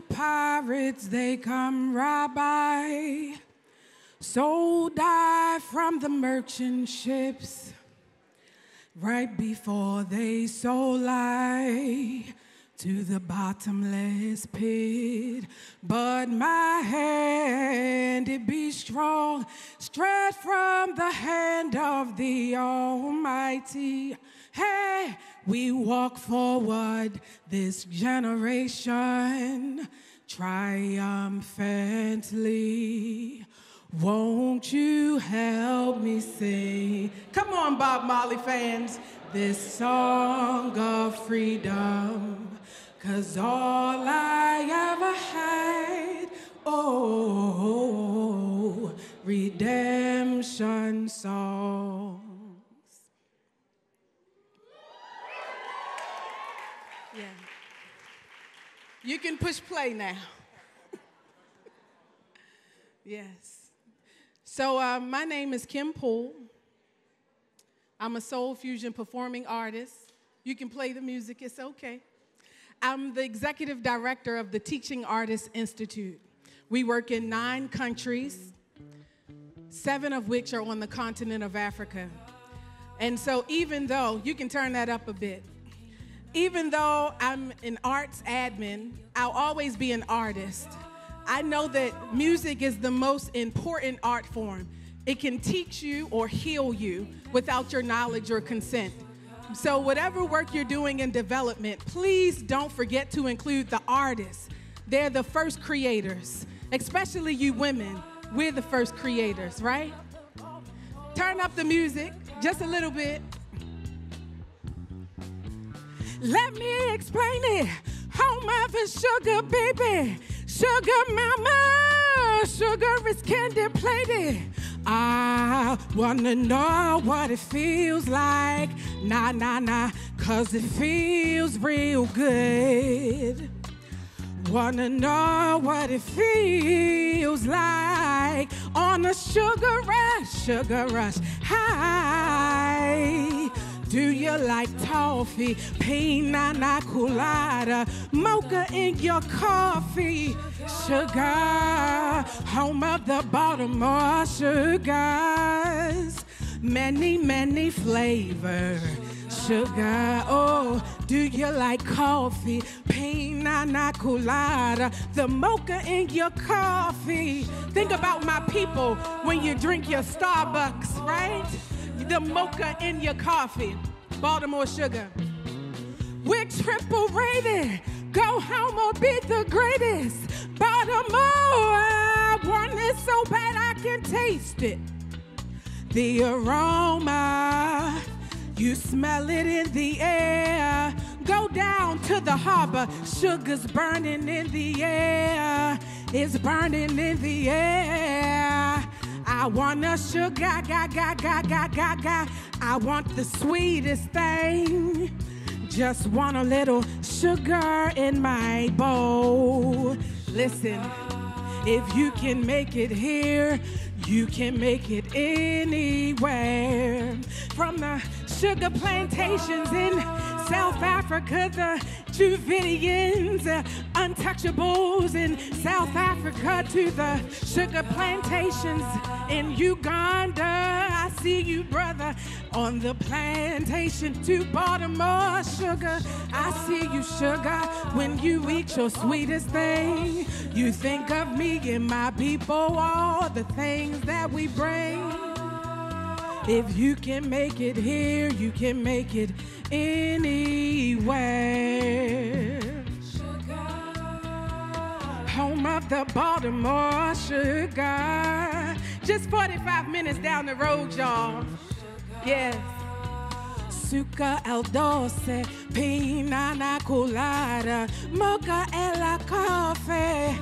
Pirates, they come right by. So die from the merchant ships right before they so lie to the bottomless pit. But my hand, it be strong, straight from the hand of the Almighty. Hey, we walk forward this generation triumphantly. Won't you help me sing? Come on, Bob Marley fans, this song of freedom. Cause all I ever had, oh, redemption songs. Yeah. You can push play now. yes. So, uh, my name is Kim Poole. I'm a soul fusion performing artist. You can play the music, it's okay. I'm the executive director of the Teaching Artists Institute. We work in nine countries, seven of which are on the continent of Africa. And so, even though, you can turn that up a bit, even though I'm an arts admin, I'll always be an artist. I know that music is the most important art form. It can teach you or heal you without your knowledge or consent. So, whatever work you're doing in development, please don't forget to include the artists. They're the first creators, especially you women. We're the first creators, right? Turn up the music just a little bit. Let me explain it. Home of a sugar baby. Sugar mama, sugar is candy plated. I wanna know what it feels like. Nah, nah, nah, cause it feels real good. Wanna know what it feels like on a sugar rush, sugar rush high. Do you like toffee, pina colada, mocha in your coffee? Sugar, home of the Baltimore sugars. Many, many flavors. Sugar, oh, do you like coffee? Pina colada, the mocha in your coffee. Think about my people when you drink your Starbucks, right? The mocha in your coffee. Baltimore sugar. We're triple rated. Go home or be the greatest. Baltimore, I want it so bad I can taste it. The aroma, you smell it in the air. Go down to the harbor, sugar's burning in the air. It's burning in the air. I want a sugar, ga, ga, ga, ga, ga, ga. I want the sweetest thing. Just want a little sugar in my bowl. Listen, if you can make it here, you can make it anywhere. From the sugar plantations in South Africa, the Dravidians, uh, untouchables in South Africa, to the sugar plantations in Uganda. I see you, brother, on the plantation to Baltimore, sugar. I see you, sugar, when you eat your sweetest thing. You think of me and my people, all the things that we bring. If you can make it here, you can make it anywhere. Home of the Baltimore sugar. Just 45 minutes down the road, y'all. Yes. Suca el dulce, pina colada, mocha e la coffee.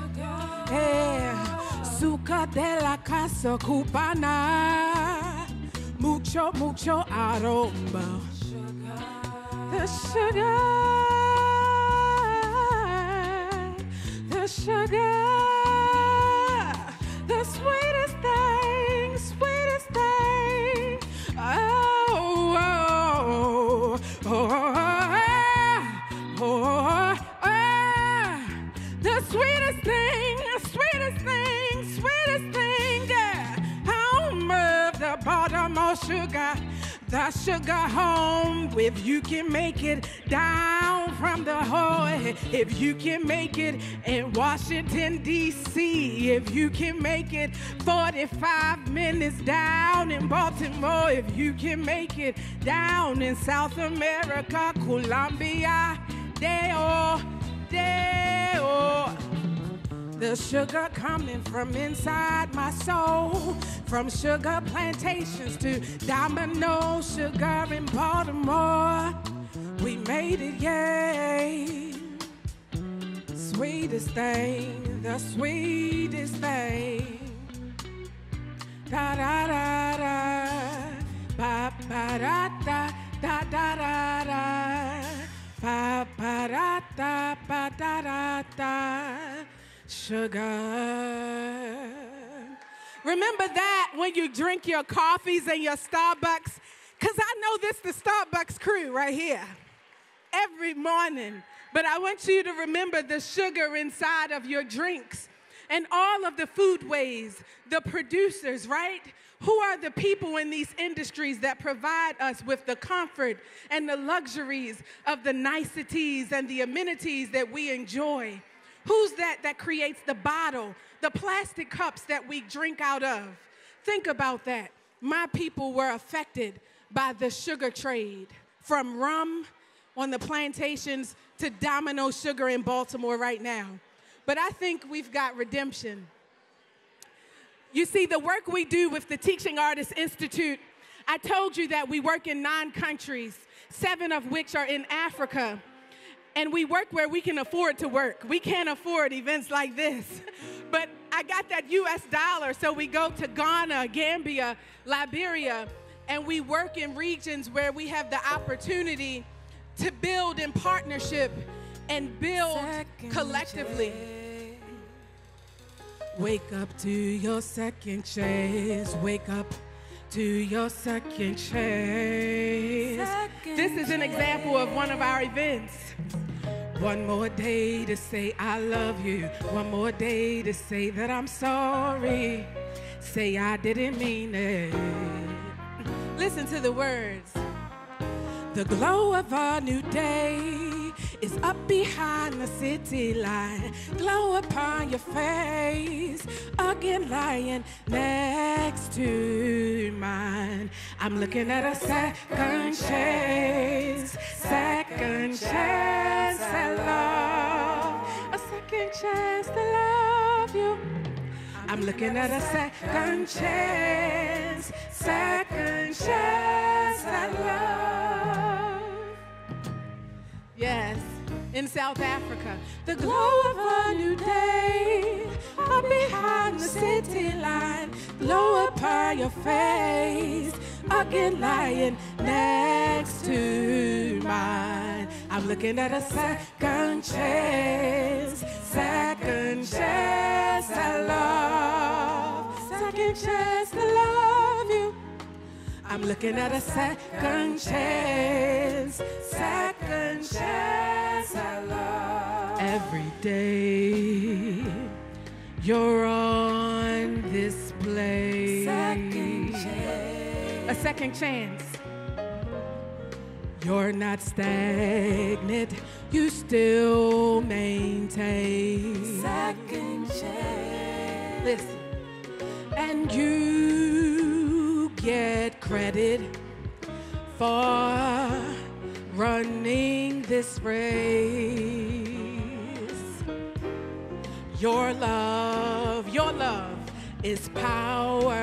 Yeah. Suca de la casa cubana, mucho, mucho aroma. The sugar, the sugar, the sweetest thing, sweetest thing. Oh, oh, oh, oh, oh, oh, the sweetest thing, sweetest thing, sweetest thing, yeah. Home of the Baltimore sugar, the sugar home. If you can make it down from the hole, if you can make it in Washington, D.C., if you can make it 45 minutes down in Baltimore, if you can make it down in South America, Colombia, Deo, Deo. The sugar coming from inside my soul, from sugar plantations to Domino Sugar in Baltimore. We made it, yay. Sweetest thing, the sweetest thing. Da da da da, ba ba da da da da da da, ba ba da da ba da da da. Sugar. Remember that when you drink your coffees and your Starbucks? Because I know this the Starbucks crew right here every morning. But I want you to remember the sugar inside of your drinks and all of the foodways, the producers, right? Who are the people in these industries that provide us with the comfort and the luxuries of the niceties and the amenities that we enjoy? Who's that that creates the bottle, the plastic cups that we drink out of? Think about that. My people were affected by the sugar trade from rum on the plantations to Domino Sugar in Baltimore right now. But I think we've got redemption. You see, the work we do with the Teaching Artists Institute, I told you that we work in nine countries, seven of which are in Africa. And we work where we can afford to work. We can't afford events like this. But I got that US dollar, so we go to Ghana, Gambia, Liberia, and we work in regions where we have the opportunity to build in partnership and build collectively. Chance. Wake up to your second chance. Wake up to your second chance. Second this is an example of one of our events. One more day to say I love you. One more day to say that I'm sorry. Say I didn't mean it. Listen to the words. The glow of a new day is up behind the city line. Glow upon your face, again lying next to mine. I'm looking at a second chance, second chance at love, a second chance to love you. I'm looking at a second chance, second chance at love. Yes in South Africa. The glow of a new day, up behind the city line, glow upon your face, again lying next to mine. I'm looking at a second chance, second chance at love, second chance to love you. I'm looking at a second chance, second love. Every day you're on display. Second chance. A second chance. You're not stagnant, you still maintain. Second chance. Listen. And you get credit for running this race. Your love, your love is power.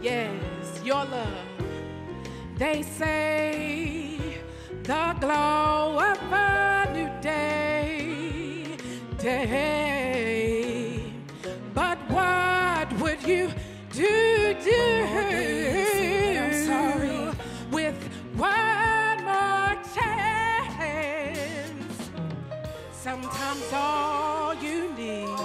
Yes, your love. They say the glow of Sometimes all you need,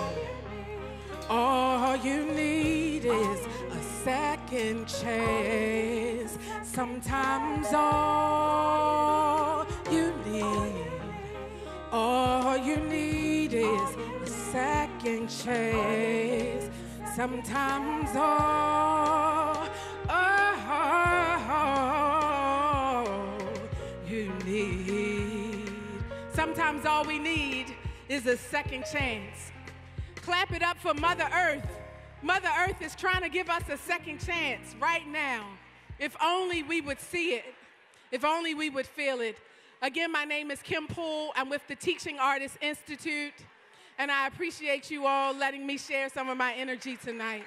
all you need is a second chance. Sometimes all you need, all you need is a second chance. Sometimes all All we need is a second chance. Clap it up for Mother Earth. Mother Earth is trying to give us a second chance right now. If only we would see it, if only we would feel it. Again, my name is Kim Poole. I'm with the Teaching Artists Institute, and I appreciate you all letting me share some of my energy tonight.